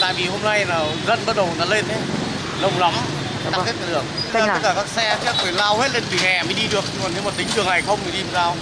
tại vì hôm nay là dân bắt đầu nó lên đấy lồng lắm tắc hết cả đường tất cả các xe chắc phải lao hết lên vỉa hè mới đi được còn nếu mà tính trường này không thì đi làm sao